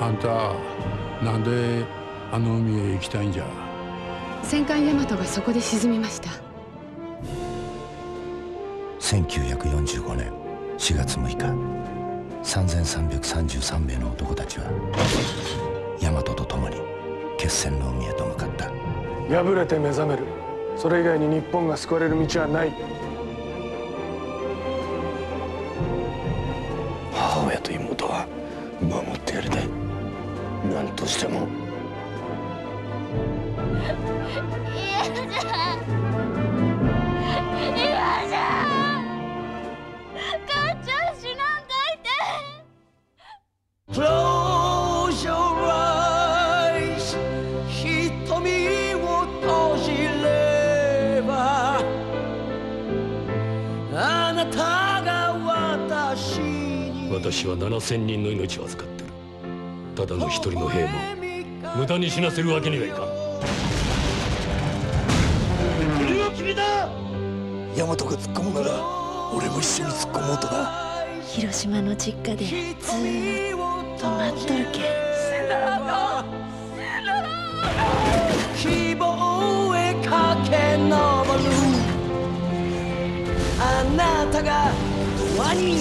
あんたなんであの海へ行きたいんじゃ？戦艦大和がそこで沈みました。1945年4月6日。3333名の男たちは大和と共に決戦の海へと向かった。敗れて目覚める。それ以外に日本が救われる道はない何としても。嫌じゃ嫌じゃ母ちゃん死なんだいて Close your eyes 瞳を閉じればあなたが私に私は7000人の命を預かってるただの一人の兵も無駄に死なせるわけにはいかん。それは君だ！大和が突っ込むなら俺も一緒に突っ込もうとな。広島の実家でずーっと待っとるけん。希望へ駆け上る。あなたが永遠に